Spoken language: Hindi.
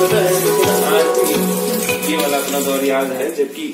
ये वाला अपना दौर याद है जबकि